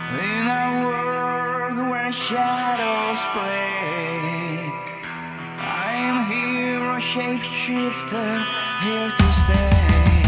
In a world where shadows play, I'm here, a shapeshifter, here to stay.